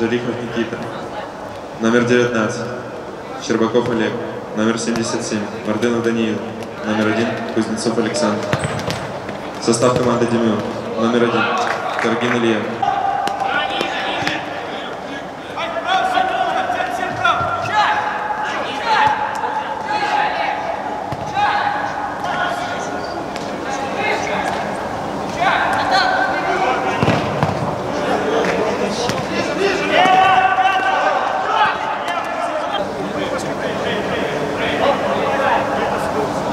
Жарихов Никита. Номер 19. Щербаков Олег. Номер 77. Мардынов Даниил. Номер 1. Кузнецов Александр. Состав команды Демюр. Номер 1. Каргин Илья.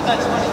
That's funny.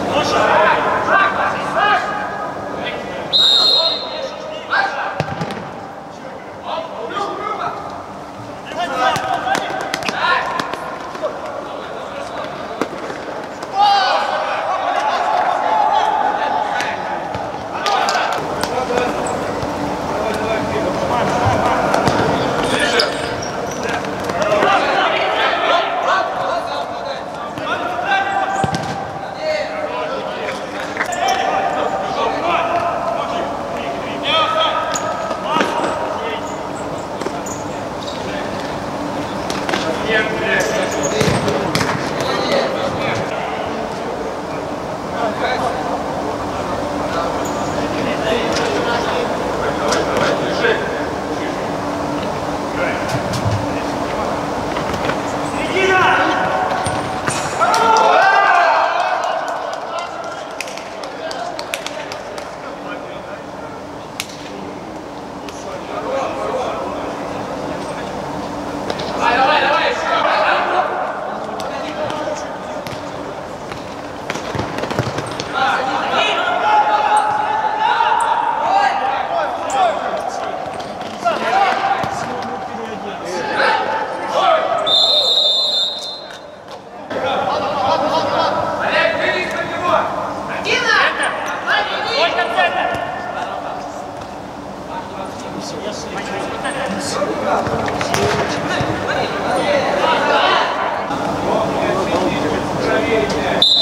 Команда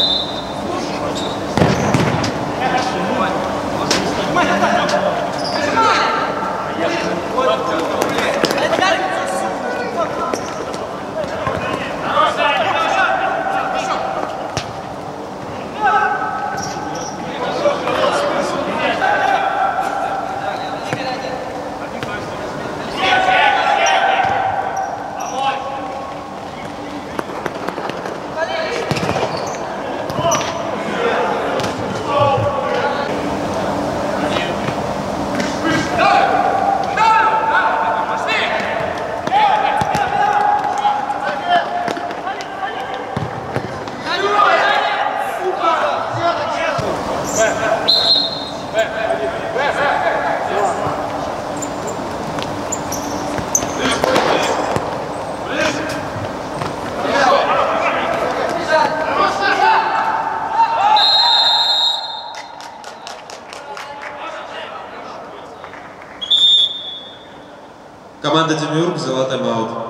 Демюр взяла тайм-аут.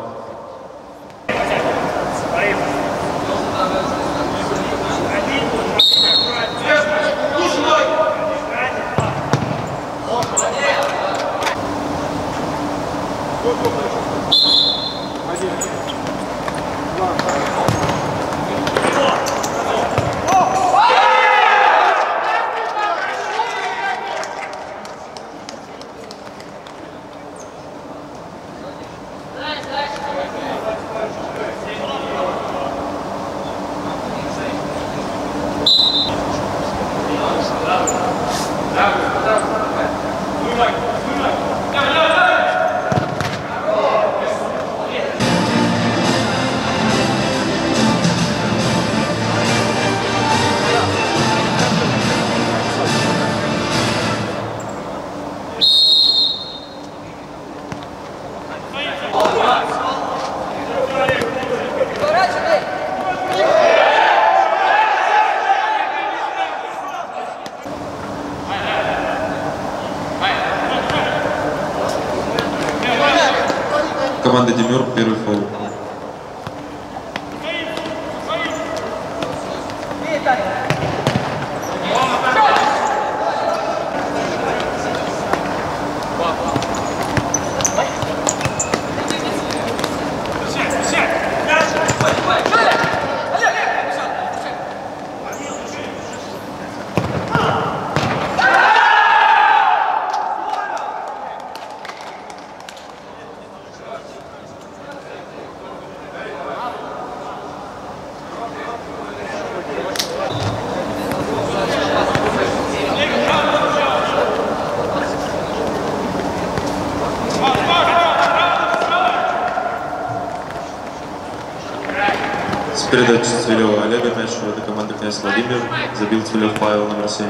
Команда Демюр, первый фол. Передачи Цвилева Олега мяч в этой команды князь Владимир. Забил Цвилев Павел номер 7.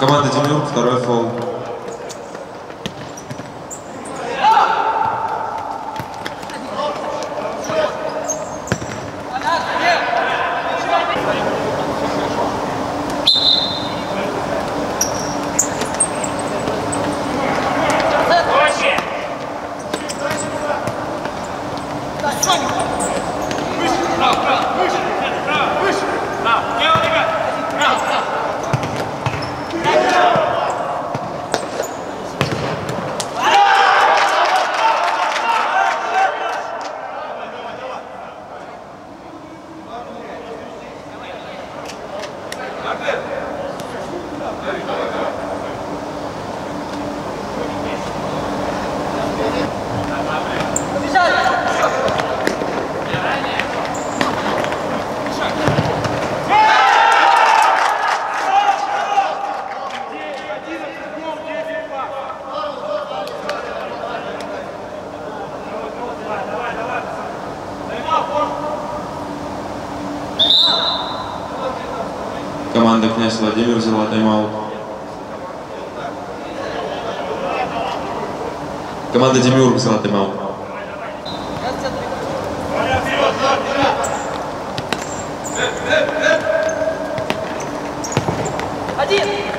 У команды Демюр второй фол. Команда князь Владимир взяла тайм-аут. Команда Демюр взяла. Один! Один